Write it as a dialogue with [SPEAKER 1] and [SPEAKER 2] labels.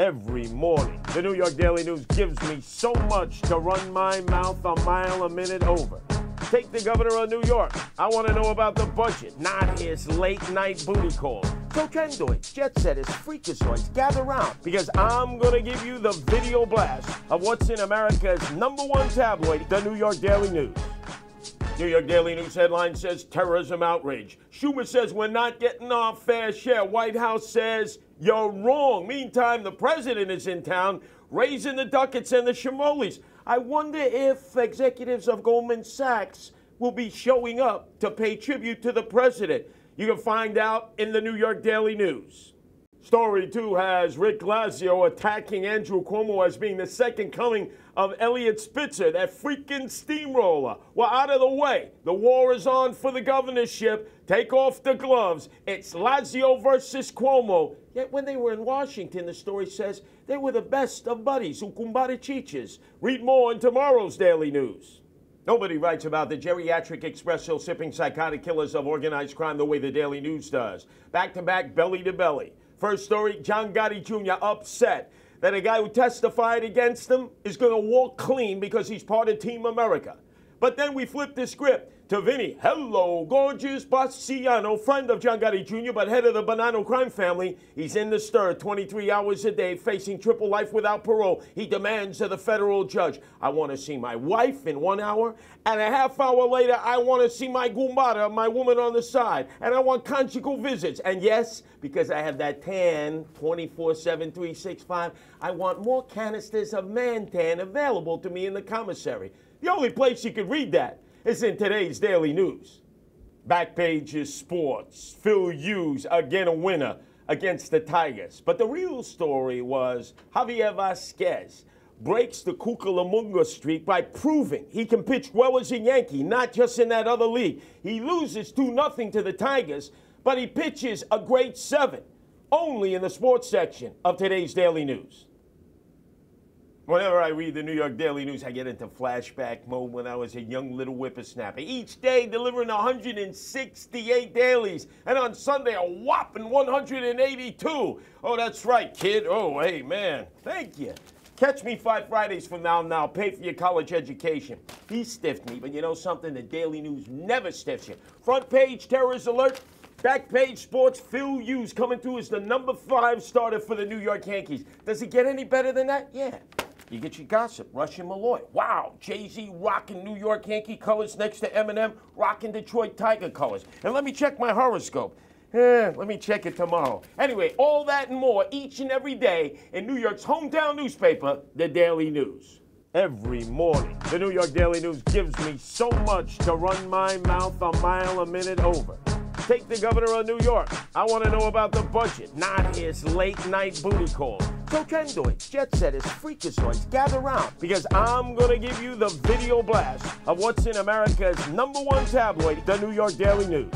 [SPEAKER 1] every morning. The New York Daily News gives me so much to run my mouth a mile a minute over. Take the governor of New York. I want to know about the budget, not his late night booty call. So trendoids, jet setters, freakazoids, gather round because I'm going to give you the video blast of what's in America's number one tabloid, the New York Daily News. New York Daily News headline says terrorism outrage. Schumer says we're not getting our fair share. White House says you're wrong. Meantime, the president is in town raising the ducats and the shimolis. I wonder if executives of Goldman Sachs will be showing up to pay tribute to the president. You can find out in the New York Daily News. Story 2 has Rick Lazio attacking Andrew Cuomo as being the second coming of Eliot Spitzer, that freaking steamroller. We're out of the way. The war is on for the governorship. Take off the gloves. It's Lazio versus Cuomo. Yet when they were in Washington, the story says they were the best of buddies, ukumbare chiches. Read more in tomorrow's Daily News. Nobody writes about the geriatric espresso sipping psychotic killers of organized crime the way the Daily News does. Back to back, belly to belly. First story John Gotti Jr. upset that a guy who testified against him is going to walk clean because he's part of Team America. But then we flip the script to Vinny. Hello, gorgeous Basciano, friend of John Gotti Jr., but head of the Bonanno crime family. He's in the stir 23 hours a day, facing triple life without parole. He demands of the federal judge, I want to see my wife in one hour, and a half hour later, I want to see my gumbara, my woman on the side, and I want conjugal visits. And yes, because I have that tan 24 7 365, I want more canisters of Mantan available to me in the commissary. The only place you could read that is in today's Daily News. Back page is sports. Phil Hughes, again a winner against the Tigers. But the real story was Javier Vazquez breaks the Cucamonga streak by proving he can pitch well as a Yankee, not just in that other league. He loses 2 0 to the Tigers, but he pitches a great seven, only in the sports section of today's Daily News. Whenever I read the New York Daily News, I get into flashback mode when I was a young little whippersnapper. Each day delivering 168 dailies, and on Sunday a whopping 182. Oh, that's right, kid. Oh, hey, man. Thank you. Catch me five Fridays from now I'll pay for your college education. He stiffed me, but you know something? The Daily News never stiffs you. Front page terrorist alert. Back page sports, Phil Hughes coming through as the number five starter for the New York Yankees. Does it get any better than that? Yeah. You get your gossip. Rush and Molloy. Wow. Jay Z rocking New York Yankee colors next to Eminem rocking Detroit Tiger colors. And let me check my horoscope. Eh, let me check it tomorrow. Anyway, all that and more each and every day in New York's hometown newspaper, the Daily News. Every morning, the New York Daily News gives me so much to run my mouth a mile a minute over. Take the governor of New York. I want to know about the budget, not his late night booty call. So trendoids, jet setters, freakazoids, gather round because I'm going to give you the video blast of what's in America's number one tabloid, the New York Daily News.